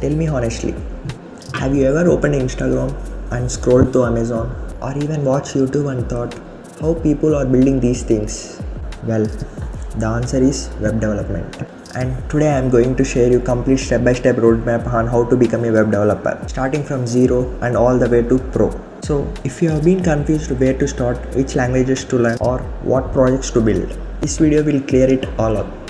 Tell me honestly, have you ever opened Instagram and scrolled to Amazon or even watched YouTube and thought how people are building these things? Well, the answer is web development. And today I am going to share you complete step-by-step roadmap on how to become a web developer, starting from zero and all the way to pro. So, if you have been confused where to start, which languages to learn, or what projects to build, this video will clear it all up.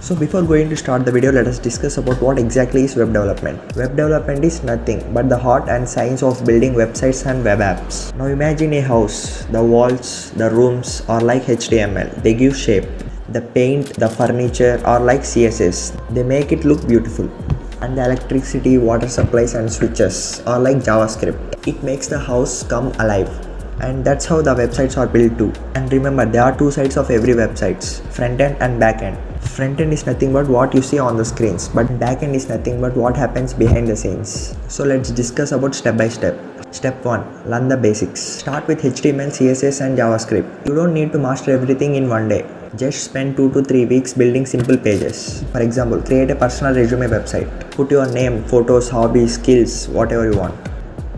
So before going to start the video, let us discuss about what exactly is web development. Web development is nothing but the heart and science of building websites and web apps. Now imagine a house. The walls, the rooms are like HTML. They give shape. The paint, the furniture are like CSS. They make it look beautiful. And the electricity, water supplies and switches are like JavaScript. It makes the house come alive and that's how the websites are built too and remember there are two sides of every websites front end and back end front end is nothing but what you see on the screens but back end is nothing but what happens behind the scenes. So let's discuss about step by step. Step 1 learn the basics. Start with html css and javascript. You don't need to master everything in one day. Just spend 2 to 3 weeks building simple pages. For example create a personal resume website. Put your name photos hobbies skills whatever you want.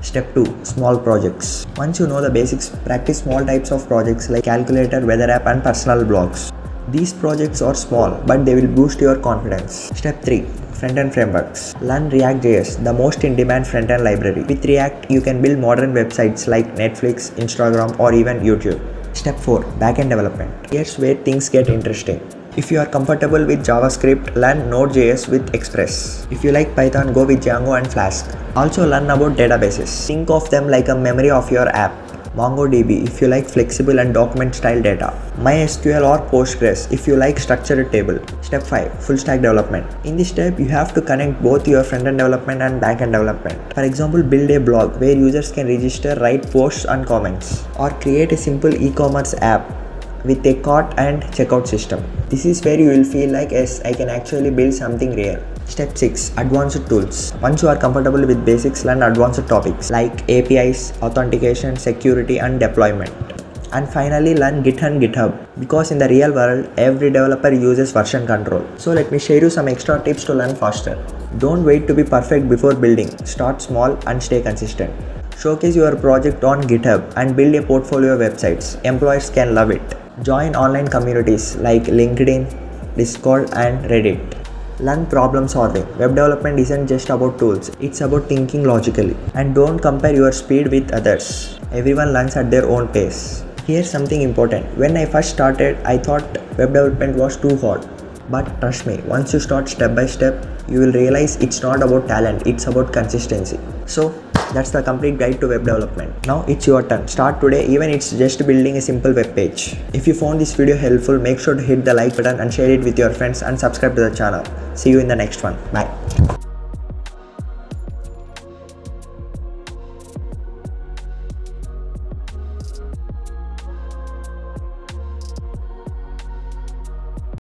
Step 2 Small projects. Once you know the basics, practice small types of projects like calculator, weather app, and personal blogs. These projects are small, but they will boost your confidence. Step 3 Front-end frameworks. Learn React.js, the most in-demand front-end library. With React, you can build modern websites like Netflix, Instagram, or even YouTube. Step 4 Backend development. Here's where things get interesting. If you are comfortable with JavaScript, learn Node.js with Express. If you like Python, go with Django and Flask. Also learn about databases. Think of them like a memory of your app. MongoDB if you like flexible and document style data. MySQL or Postgres if you like structured table. Step 5 Full stack development. In this step, you have to connect both your front end development and back end development. For example, build a blog where users can register, write posts and comments, or create a simple e commerce app with a cart and checkout system. This is where you will feel like yes, I can actually build something real. Step 6 Advanced tools. Once you are comfortable with basics, learn advanced topics like APIs, authentication, security, and deployment. And finally, learn Git and GitHub because in the real world, every developer uses version control. So, let me share you some extra tips to learn faster. Don't wait to be perfect before building, start small and stay consistent. Showcase your project on GitHub and build a portfolio of websites. Employers can love it. Join online communities like LinkedIn, Discord, and Reddit. Learn problem solving. Web development isn't just about tools, it's about thinking logically. And don't compare your speed with others. Everyone learns at their own pace. Here's something important. When I first started, I thought web development was too hard. But trust me, once you start step by step, you will realize it's not about talent, it's about consistency. So, that's the complete guide to web development. Now it's your turn. Start today, even it's just building a simple web page. If you found this video helpful, make sure to hit the like button and share it with your friends and subscribe to the channel. See you in the next one. Bye.